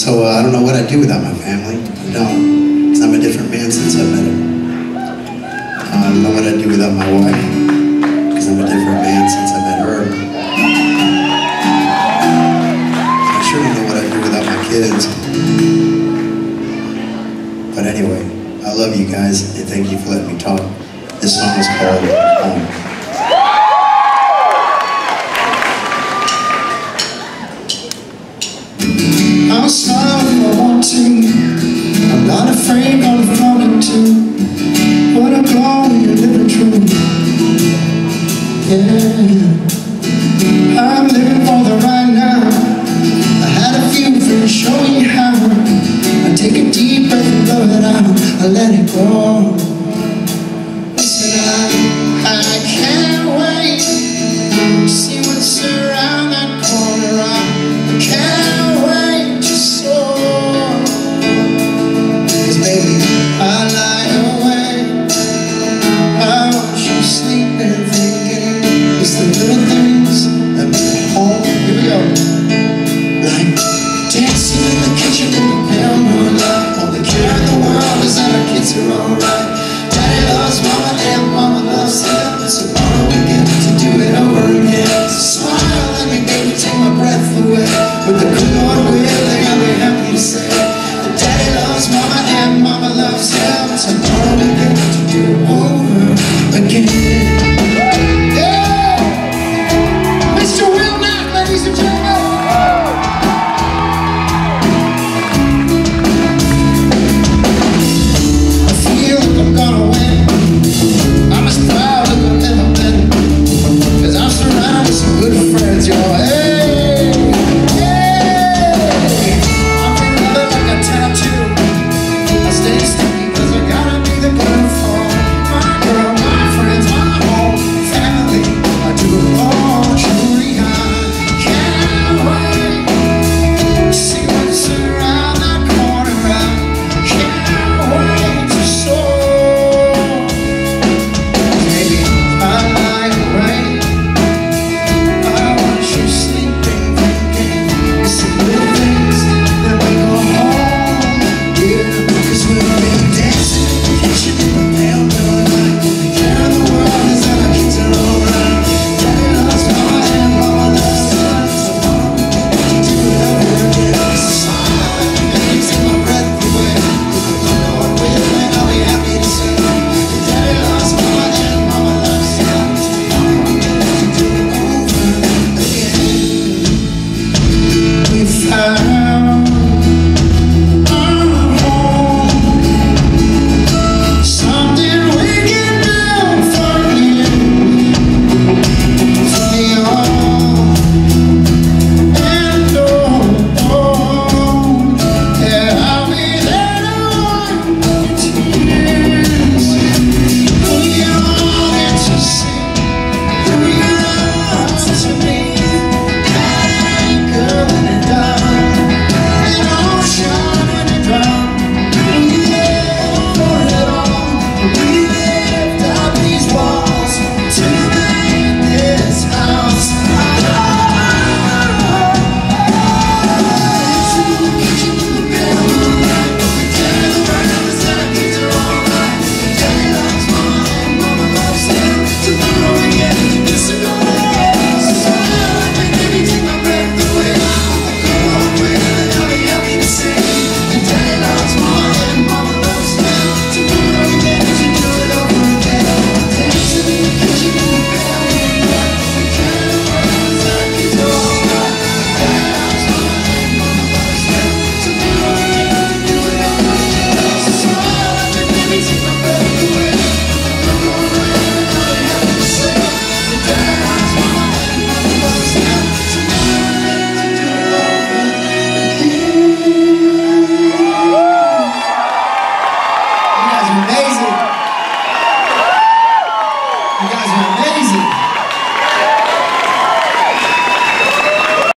So uh, I don't know what I'd do without my family. I don't. Because I'm a different man since I met him. Uh, I don't know what I'd do without my wife. Because I'm a different man since I met her. I sure don't know what I'd do without my kids. But anyway, I love you guys and thank you for letting me talk. This song is called Home. I'll smile if I want to. I'm not afraid of falling too. What a when you're living true. Yeah. I'm living for the right now. I had a few friends show me how. I take a deep breath and blow it out. I let it go. cemeteries and home. Here we go. Dancing in the kitchen with the pale moonlight. All the care in the world is that our kids are alright. Daddy loves mama and mama loves him. Tomorrow we get to do it over again. So smile and me, take my breath away. With the good Lord willing, I'll be happy to say. That daddy loves mama and mama loves him. Tomorrow we get to do it over again. amazing.